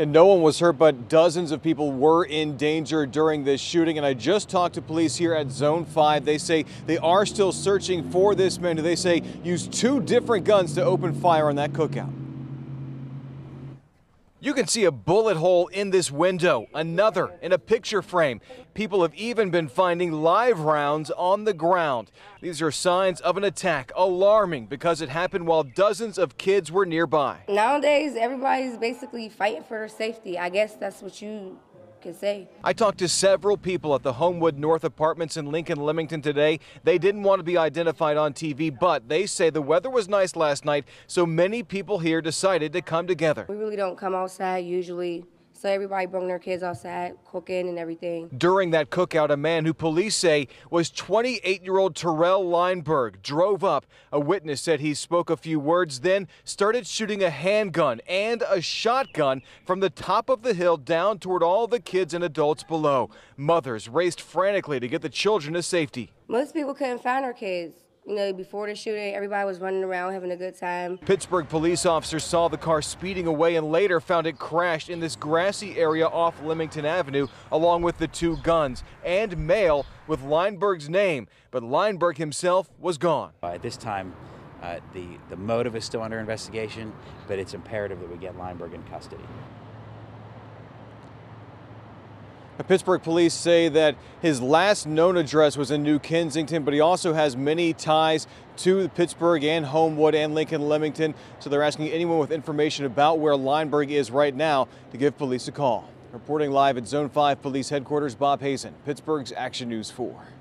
And no one was hurt, but dozens of people were in danger during this shooting. And I just talked to police here at Zone 5. They say they are still searching for this man who they say used two different guns to open fire on that cookout. You can see a bullet hole in this window, another in a picture frame. People have even been finding live rounds on the ground. These are signs of an attack, alarming because it happened while dozens of kids were nearby. Nowadays, everybody's basically fighting for their safety. I guess that's what you I talked to several people at the Homewood North Apartments in Lincoln Lemington today. They didn't want to be identified on TV, but they say the weather was nice last night, so many people here decided to come together. We really don't come outside usually. So everybody brought their kids outside, cooking and everything. During that cookout, a man who police say was 28-year-old Terrell Lineberg drove up. A witness said he spoke a few words, then started shooting a handgun and a shotgun from the top of the hill down toward all the kids and adults below. Mothers raced frantically to get the children to safety. Most people couldn't find their kids. You know, before the shooting, everybody was running around having a good time. Pittsburgh police officers saw the car speeding away and later found it crashed in this grassy area off Lemington Avenue, along with the two guns and mail with Lineberg's name. But Lineberg himself was gone. Uh, at this time, uh, the, the motive is still under investigation, but it's imperative that we get Lineberg in custody. Pittsburgh police say that his last known address was in New Kensington, but he also has many ties to Pittsburgh and Homewood and Lincoln Lemington. So they're asking anyone with information about where Lineberg is right now to give police a call. Reporting live at Zone 5 Police Headquarters, Bob Hazen, Pittsburgh's Action News 4.